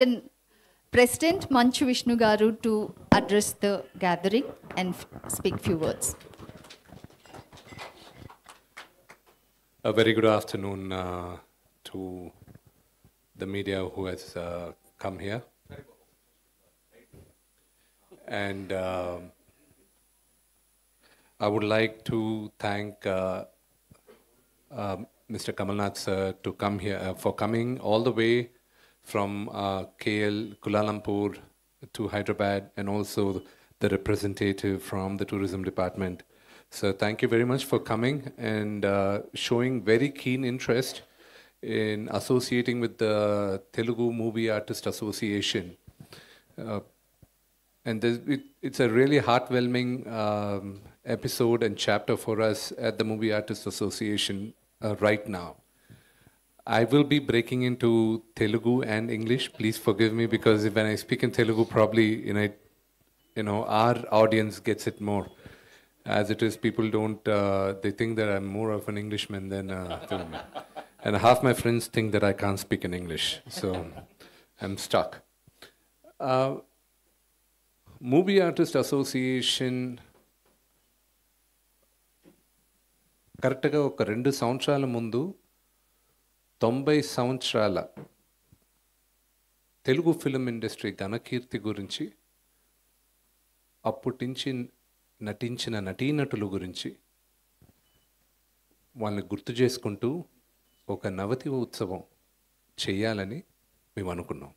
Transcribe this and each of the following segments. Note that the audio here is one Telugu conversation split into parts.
President Manchu Vishnu Garu to address the gathering and speak few words. A very good afternoon uh, to the media who has uh, come here. And um I would like to thank uh, um, Mr. Kamalnath sir to come here uh, for coming all the way from uh, KL, Kuala Lumpur to Hyderabad, and also the representative from the tourism department. So thank you very much for coming and uh, showing very keen interest in associating with the Telugu Movie Artist Association. Uh, and it, it's a really heartwarming um, episode and chapter for us at the Movie Artists Association uh, right now. I will be breaking into Telugu and English. Please forgive me because when I speak in Telugu, probably you know, it, you know, our audience gets it more. As it is, people don't. Uh, they think that I'm more of an Englishman than a Telugu. and half my friends think that I can't speak in English, so I'm stuck. Uh, Movie Artist Association కరెక్ట్గా ఒక రెండు సంవత్సరాల ముందు తొంభై సంవత్సరాల తెలుగు ఫిలిం ఇండస్ట్రీ ఘనకీర్తి గురించి అప్పటించి నటించిన నటీనటుల గురించి వాళ్ళని గుర్తు చేసుకుంటూ ఒక నవతి ఉత్సవం చేయాలని మేము అనుకున్నాం.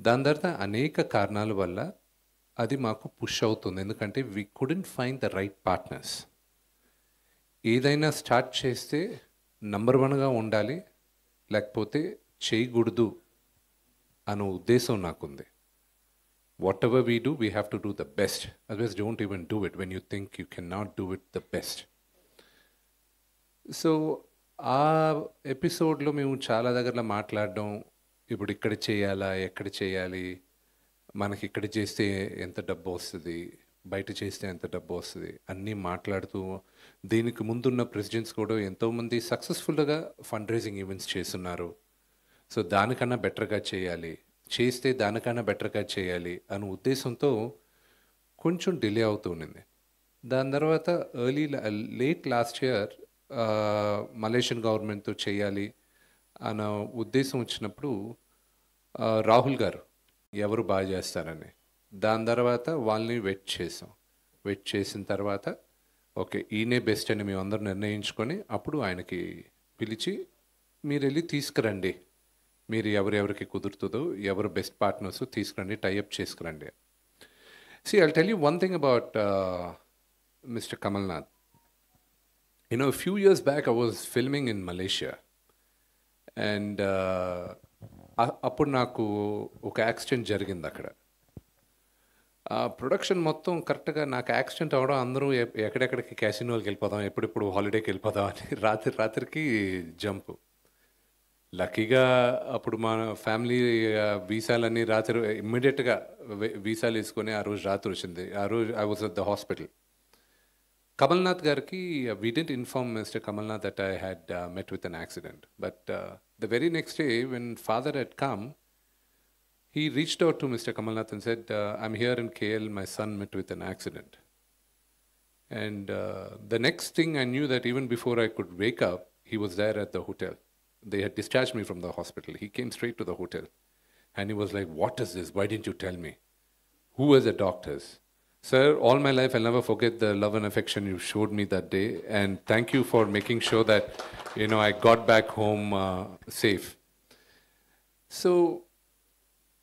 దాని తర్వాత అనేక కారణాల వల్ల అది మాకు పుష్ అవుతుంది. ఎందుకంటే we couldn't find the right partners ఏదైనా స్టార్ట్ చేస్తే నంబర్ వన్గా ఉండాలి లేకపోతే చేయకూడదు అనే ఉద్దేశం నాకుంది. Whatever we do we have to do the best otherwise don't even do it when you think you can not do it the best so ఆ ఎపిసోడ్లో మేము చాలా దగ్గరలో మాట్లాడడం ఇప్పుడు ఇక్కడ చేయాలా ఎక్కడ చేయాలి మనకి ఇక్కడ చేస్తే ఎంత డబ్బు వస్తుంది బయట చేస్తే ఎంత డబ్బు వస్తుంది? అన్నీ మాట్లాడుతూ దీనికి ముందున్న ప్రెసిడెంట్స్ కూడా ఎంతోమంది సక్సెస్ఫుల్గా ఫండ్ రైజింగ్ ఈవెంట్స్ చేస్తున్నారు. సో దానికన్నా బెటర్గా చేయాలి. చేస్తే దానికన్నా బెటర్గా చేయాలి అనే ఉద్దేశంతో కొంచెం డిలే అవుతూ ఉండింది దాని తర్వాత early late last year Malaysian గవర్నమెంట్తో చేయాలి అన్న ఉద్దేశం వచ్చినప్పుడు రాహుల్ గారు ఎవరు బాగా చేస్తారని. దాని తర్వాత వాళ్ళని వెయిట్ చేసాం. వెయిట్ చేసిన తర్వాత ఓకే ఈయనే బెస్ట్ అని మేము అందరూ నిర్ణయించుకొని అప్పుడు ఆయనకి పిలిచి మీరు వెళ్ళి తీసుకురండి. మీరు ఎవరెవరికి కుదురుతుందో ఎవరు బెస్ట్ పార్ట్నర్స్ తీసుకురండి tie up చేసుకురండి. See I tell you one thing about mister Kamalnath You know, few years back back, filming in Malaysia and అప్పుడు నాకు ఒక యాక్సిడెంట్ జరిగింది అక్కడ. ఆ ప్రొడక్షన్ మొత్తం కరెక్ట్గా నాకు యాక్సిడెంట్ అవ్వడం అందరూ ఎక్కడెక్కడికి క్యాసినోకి వెళ్ళిపోదాం ఎప్పుడెప్పుడు హాలిడేకి వెళ్ళిపోదాం అని రాత్రి రాత్రికి జంప్. లక్కీగా అప్పుడు మన ఫ్యామిలీ వీసాలన్నీ రాత్రి ఇమ్మీడియట్గా వీసాలు వేసుకొని ఆ రోజు రాత్రి వచ్చింది. ఆ రోజు I was at the hospital Kamalnath గారికి we didn't inform mister Kamalnath that I had met with an accident but the very next day when father day, come he reached out to Mr. Kamalnath and said, uh, I'm here in KL, my son met with an accident. And uh, the next thing I knew that even before I could wake up, he was there at the hotel. They had discharged me from the hospital. He came straight to the hotel. And he was like, What is this? Why didn't you tell me? Who were the doctors? Sir, all my life I'll never forget the love and affection you showed me that day. And thank you for making sure that, you know, I got back home uh, safe. So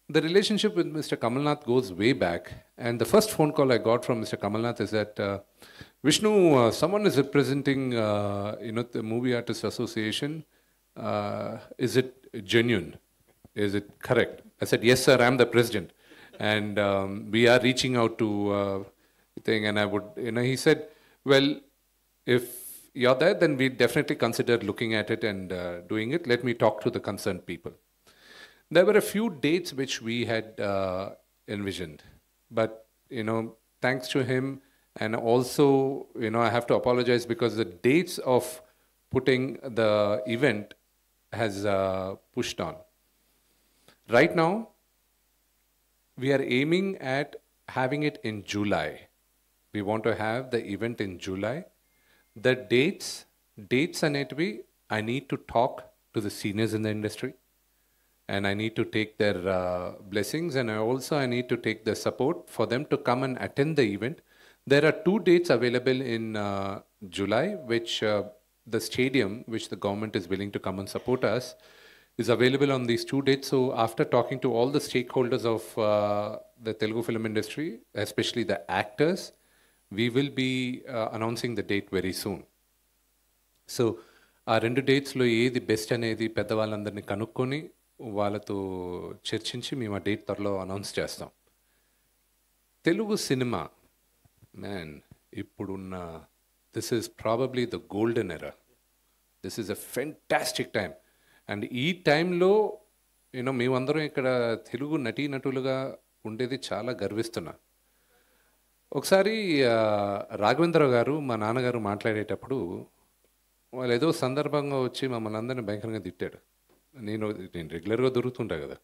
the relationship with Mr. Kamalnath goes way back. And the first phone call I got from Mr. Kamalnath is that uh, Vishnu, uh, someone is representing, uh, you know, the Movie Artists Association. Uh, is it genuine? Is it correct? I said, yes, sir. I'm the president, and um, we are reaching out to uh, thing. And I would, you know, he said, well, if you're there, then we definitely consider looking at it and uh, doing it. Let me talk to the concerned people. There were a few dates which we had uh, envisioned, but you know, thanks to him, and also you know, I have to apologize because the dates of putting the event has uh, pushed on. Right now, we are aiming at having it in July. We want to have the event in July. The dates, dates and it we, I need to talk to the seniors in the industry and I need to take their uh, blessings and I also I need to take the support for them to come and attend the event. There are two dates available in uh, July, which uh, the stadium, which the government is willing to come and support us, is available on these two dates. So after talking to all the stakeholders of uh, the Telugu film industry, especially the actors, we will be uh, announcing the date very soon. So ఆ రెండు డేట్స్లో ఏది బెస్ట్ అనేది పెద్దవాళ్ళందరినీ కనుక్కొని వాళ్ళతో చర్చించి మేము ఆ డేట్ త్వరలో అనౌన్స్ చేస్తాం. తెలుగు సినిమా మ్యాన్ ఇప్పుడున్న this is probably the golden era this is a fantastic time and ఈ టైంలో యూనో మేమందరం ఇక్కడ తెలుగు నటీనటులుగా ఉండేది చాలా గర్విస్తున్నా. ఒకసారి రాఘవేంద్ర గారు మా నాన్నగారు మాట్లాడేటప్పుడు వాళ్ళు ఏదో సందర్భంగా వచ్చి మమ్మల్ని అందరిని భయంకరంగా తిట్టాడు నేను నేను రెగ్యులర్గా దొరుకుతుంటా కదా.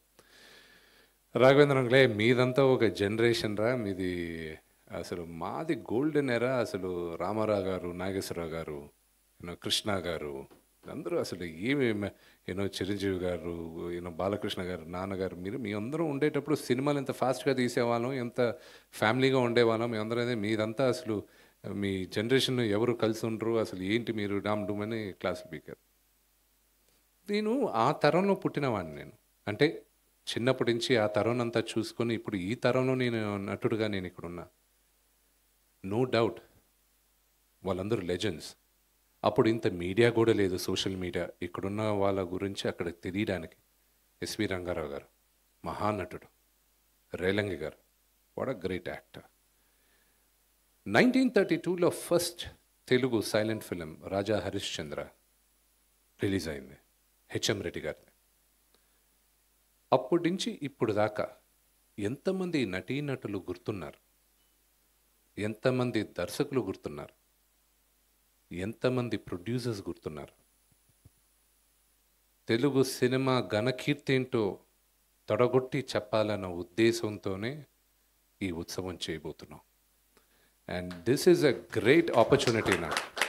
రాఘవేంద్ర అంకులే మీదంతా ఒక జనరేషన్ రా మీది అసలు మాది గోల్డెన్ ఎరా అసలు రామారావు గారు నాగేశ్వరరావు గారు యూనో కృష్ణ గారు అందరూ అసలు ఏమి యూనో చిరంజీవి గారు యూనో బాలకృష్ణ గారు నాన్నగారు మీరు మీ అందరూ ఉండేటప్పుడు సినిమాలు ఎంత ఫాస్ట్గా తీసేవాళ్ళం ఎంత ఫ్యామిలీగా ఉండేవాళ్ళం మీ అందరూ అయితే మీదంతా అసలు మీ జనరేషన్ ఎవరు కలిసి ఉండరు అసలు ఏంటి మీరు డామ్ డూమ్ అని క్లాస్ స్పీకర్ నేను ఆ తరంలో పుట్టినవాడిని నేను. అంటే చిన్నప్పటి నుంచి ఆ తరం అంతా చూసుకొని ఇప్పుడు ఈ తరంలో నేను నటుడుగా నేను ఇక్కడున్నా నో డౌట్ వాళ్ళందరూ లెజెండ్స్ అప్పుడు ఇంత మీడియా కూడా లేదు సోషల్ మీడియా ఇక్కడున్న వాళ్ళ గురించి అక్కడ తెలియడానికి. ఎస్వి రంగారావు గారు. మహానటుడు. రేలంగి గారు. What a great actor nineteen thirty టూలో first Telugu silent film Raja Harishchandra release అయింది. హెచ్ఎం రెడ్డి గారిని అప్పటి నుంచి ఇప్పుడు దాకా ఎంతమంది నటీనటులు గుర్తున్నారు? ఎంతమంది దర్శకులు గుర్తున్నారు? ఎంతమంది ప్రొడ్యూసర్స్ గుర్తున్నారు? తెలుగు సినిమా ఘనకీర్తి ఏంటో తొడగొట్టి చెప్పాలన్న ఉద్దేశంతోనే ఈ ఉత్సవం చేయబోతున్నాం. And this is a great opportunity నాకు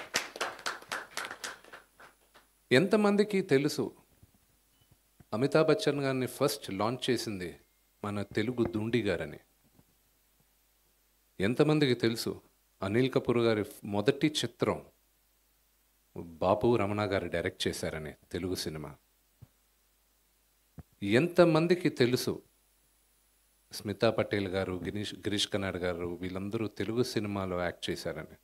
ఎంతమందికి తెలుసు? అమితాబ్ బచ్చన్ గారిని ఫస్ట్ లాంచ్ చేసింది మన తెలుగు దుండి గారని. ఎంతమందికి తెలుసు? అనిల్ కపూర్ గారి మొదటి చిత్రం బాపు రమణ గారు డైరెక్ట్ చేశారని తెలుగు సినిమా. ఎంతమందికి తెలుసు? స్మితా పటేల్ గారు గిరీష్ గిరీష్ కన్నాడ్ గారు వీళ్ళందరూ తెలుగు సినిమాలో యాక్ట్ చేశారని.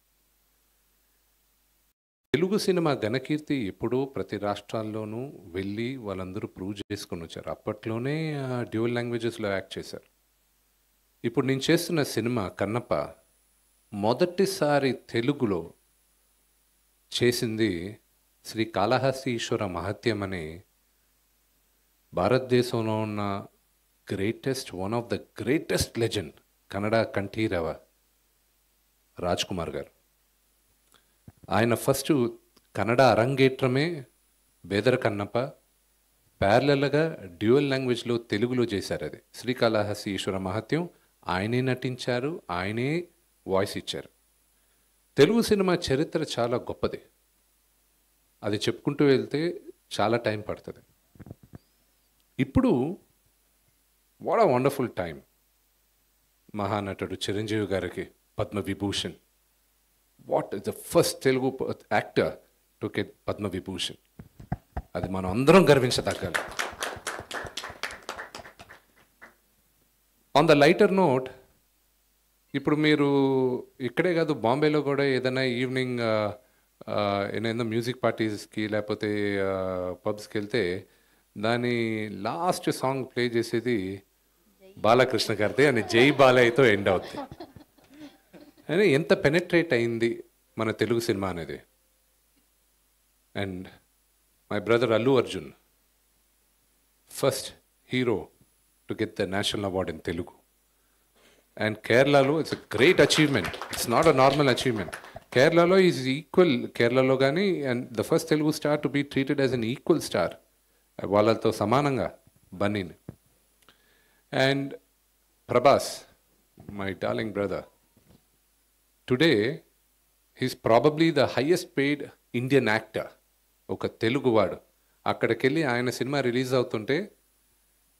తెలుగు సినిమా ఘనకీర్తి ఎప్పుడూ ప్రతి రాష్ట్రాల్లోనూ వెళ్ళి వాళ్ళందరూ ప్రూవ్ చేసుకుని వచ్చారు. అప్పట్లోనే డ్యూయల్ లాంగ్వేజెస్లో యాక్ట్ చేశారు. ఇప్పుడు నేను చేస్తున్న సినిమా కన్నప్ప మొదటిసారి తెలుగులో చేసింది శ్రీ కాళహస్తి ఈశ్వర మహత్యం అనే భారతదేశంలో ఉన్న greatest one of the greatest legend Kannada Kanteerava Raj Kumar గారు. ఆయన ఫస్ట్ కన్నడ అరంగేట్రమే బేదర కన్నప్ప ప్యారలల్గా డ్యూయల్ లాంగ్వేజ్లో తెలుగులో చేశారు అది. శ్రీకాళహస్తి ఈశ్వర మహత్యం ఆయనే నటించారు ఆయనే వాయిస్ ఇచ్చారు. తెలుగు సినిమా చరిత్ర చాలా గొప్పది. అది చెప్పుకుంటూ వెళ్తే చాలా టైం పడుతుంది. ఇప్పుడు వాట్ అ వండర్ఫుల్ టైం మహానటుడు చిరంజీవి గారికి Padma Vibhushan. What is the first Telugu actor to get Padma Vibhushan అది మనం అందరం గర్వించదగ్గాలి ఆన్ ద లైటర్ నోట్ ఇప్పుడు మీరు ఇక్కడే కాదు బాంబేలో కూడా ఏదైనా ఈవినింగ్ ఏదైనా మ్యూజిక్ పార్టీస్కి లేకపోతే పబ్స్కి వెళ్తే దాని లాస్ట్ సాంగ్ ప్లే చేసేది బాలకృష్ణ గారిది అని జై బాలయ్యతో ఎండ్ అవుతుంది అని ఎంత పెనెట్రేట్ అయింది మన తెలుగు సినిమా అనేది? And my brother Allu Arjun first hero to get the national award in Telugu and కేరళలో it's a great achievement it's not a normal achievement కేరళలో ఈజ్ ఈక్వల్ కేరళలో కానీ and the first Telugu star to be treated as an equal star వాళ్ళతో సమానంగా బన్నీని. And Prabhas, my darling brother, today he's probably the highest paid Indian actor ఒక తెలుగువాడు. అక్కడికెళ్ళి ఆయన సినిమా రిలీజ్ అవుతుంటే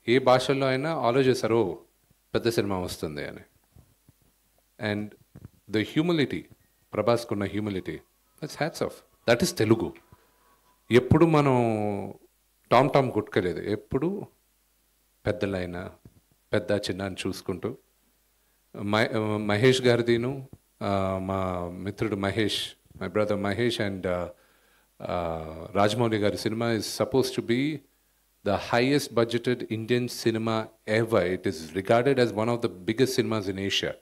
ఏ భాషల్లో అయినా ఆలోచిస్తారు పెద్ద సినిమా వస్తుంది అని. And the humility ప్రభాస్కున్న humility that's hats off that is Telugu. ఎప్పుడు మనం టామ్ టామ్ కొట్టుకోలేదు. ఎప్పుడు పెద్దలైన పెద్ద చిన్న అని చూసుకుంటూ మహే- మహేష్ గారిదిను మా మిత్రుడు Mahesh my brother Mahesh and Rajamouli గారి cinema is suppose to be the highest budgeted Indian cinema ever it is regarded as one of the biggest cinemas in Asia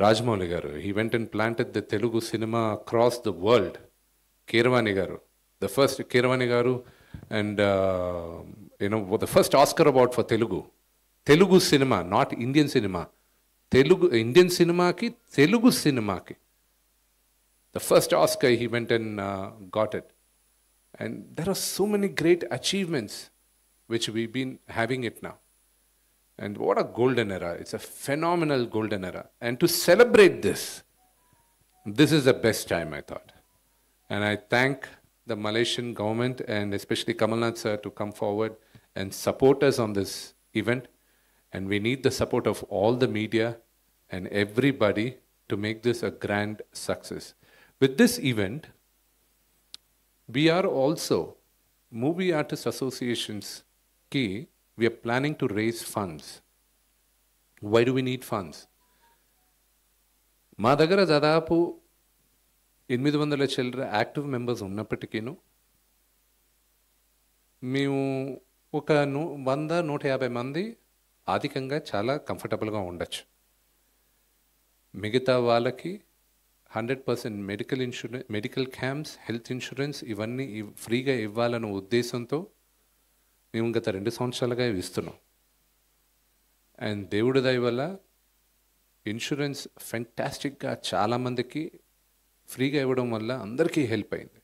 Rajamouli గారు he went and planted the Telugu cinema across the world Keeravani గారు ద ఫస్ట్ కీరవాణి గారు and you know the first Oscar award for Telugu Telugu cinema Telugu, Indian cinema ki, Telugu cinema ki. The first Oscar he went and uh, got it. And there are so many great achievements which we've been having it now. And what a golden era. It's a phenomenal golden era. And to celebrate this, this is the best time, I thought. And I thank the Malaysian government and especially Kamal Nath sir to come forward and support us on this event. And we need the support of all the media and everybody to make this a grand success. With this event, we are also movie artist associations key we are planning to raise funds why do we need funds మా దగ్గర దాదాపు ఎనిమిది వందల చిల్లర యాక్టివ్ మెంబర్స్ ఉన్నప్పటికీను మేము ఒక నూ వంద నూట యాభై మంది ఆర్థికంగా చాలా కంఫర్టబుల్గా ఉండొచ్చు. మిగతా వాళ్ళకి hundred percent medical insurance medical camps health insurance ఇవన్నీ ఫ్రీగా ఇవ్వాలన్న ఉద్దేశంతో మేము గత రెండు సంవత్సరాలుగా ఇవి ఇస్తున్నాం. అండ్ దేవుడి దయ వల్ల ఇన్సూరెన్స్ ఫెంటాస్టిక్గా చాలామందికి ఫ్రీగా ఇవ్వడం వల్ల అందరికీ హెల్ప్ అయింది.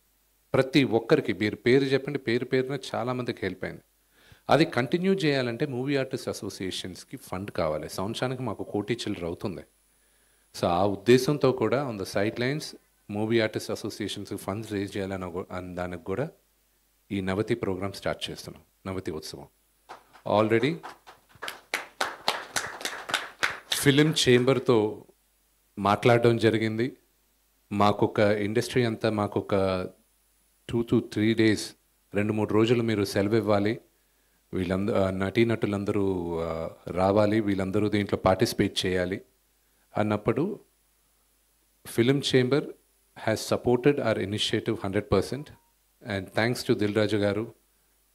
ప్రతి ఒక్కరికి మీరు పేరు చెప్పండి పేరు పేరున చాలామందికి హెల్ప్ అయింది. అది కంటిన్యూ చేయాలంటే మూవీ ఆర్టిస్ట్ అసోసియేషన్స్కి ఫండ్ కావాలి. సంవత్సరానికి మాకు కోటి చిల్లర అవుతుంది. సో ఆ ఉద్దేశంతో కూడా on the side lines movie artist అసోసియేషన్స్కి funds raise చేయాలని దానికి కూడా ఈ నవతి ప్రోగ్రామ్ స్టార్ట్ చేస్తున్నాం. నవతి ఉత్సవం. ఆల్రెడీ ఫిలిం చేంబర్తో మాట్లాడడం జరిగింది. మాకొక ఇండస్ట్రీ అంతా మాకొక టూ టు త్రీ డేస్ రెండు మూడు రోజులు మీరు సెలవు ఇవ్వాలి వీళ్ళందరూ నటీనటులందరూ రావాలి వీళ్ళందరూ దీంట్లో పార్టిసిపేట్ చేయాలి అన్నప్పుడు film chamber has supported our initiative hundred percent and thanks to Dil Raju గారు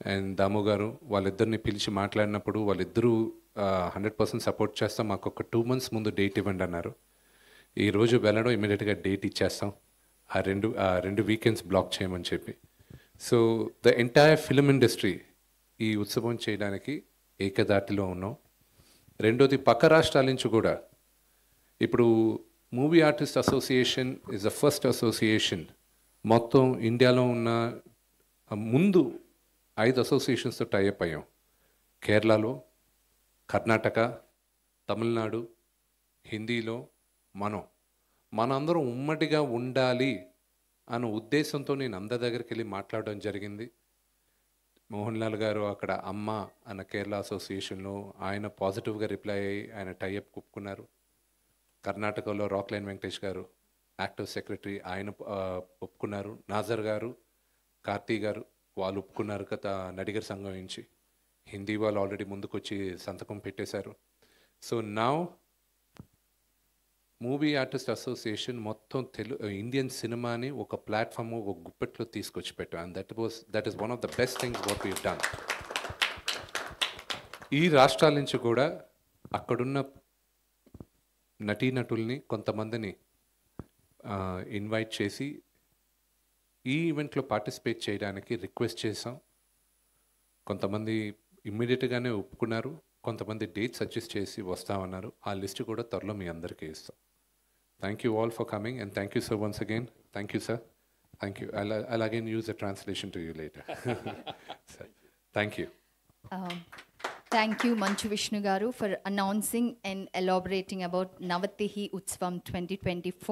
అండ్ దాము గారు వాళ్ళిద్దరిని పిలిచి మాట్లాడినప్పుడు వాళ్ళిద్దరూ హండ్రెడ్ పర్సెంట్ సపోర్ట్ చేస్తాం మాకు ఒక టూ మంత్స్ ముందు డేట్ ఇవ్వండి అన్నారు. ఈరోజు వెళ్ళడం ఇమీడియట్గా డేట్ ఇచ్చేస్తాం. ఆ రెండు ఆ రెండు వీకెండ్స్ బ్లాక్ చేయమని చెప్పి. So the entire film industry ఈ ఉత్సవం చేయడానికి ఏకదాటిలో ఉన్నాం. రెండోది పక్క రాష్ట్రాల నుంచి కూడా. ఇప్పుడు movie artist association is the first association మొత్తం ఇండియాలో ఉన్న ముందు ఐదు అసోసియేషన్స్తో టైఅప్ అయ్యాం. కేరళలో కర్ణాటక తమిళనాడు హిందీలో మనం. మనందరం ఉమ్మడిగా ఉండాలి అన్న ఉద్దేశంతో నేను అందరి దగ్గరికి వెళ్ళి మాట్లాడడం జరిగింది. మోహన్ లాల్ గారు అక్కడ అమ్మ అన్న కేరళ అసోసియేషన్లో ఆయన పాజిటివ్గా రిప్లై అయ్యి ఆయన టైఅప్ ఒప్పుకున్నారు కర్ణాటకలో రాక్లైన్ వెంకటేష్ గారు యాక్టివ్ సెక్రటరీ ఆయన ఒప్పుకున్నారు. నాజర్ గారు కార్తీ గారు వాళ్ళు ఒప్పుకున్నారు గత నడిగర్ సంఘం నుంచి. హిందీ వాళ్ళు ఆల్రెడీ ముందుకొచ్చి సంతకం పెట్టేశారు. సో నా మూవీ ఆర్టిస్ట్ అసోసియేషన్ మొత్తం తెలు ఇండియన్ సినిమాని ఒక ప్లాట్ఫామ్ ఒక గుప్పెట్లో తీసుకొచ్చి పెట్టాం. And that was that is one of the best things what we done ఈ రాష్ట్రాల నుంచి కూడా అక్కడున్న నటీనటుల్ని కొంతమందిని ఇన్వైట్ చేసి ఈ ఈవెంట్లో పార్టిసిపేట్ చేయడానికి రిక్వెస్ట్ చేసాం కొంతమంది ఇమ్మీడియట్గానే ఒప్పుకున్నారు. కొంతమంది డేట్ సజెస్ట్ చేసి వస్తామన్నారు. ఆ లిస్ట్ కూడా త్వరలో మీ అందరికీ ఇస్తాం. Thank you all for coming, and thank you, sir, once again. Thank you, sir. Thank you. I'll, I'll again use the translation to you later. so, thank you. Um, thank you, Manchu Vishnugaru, for announcing and elaborating about Navatihi Utsvam 2024.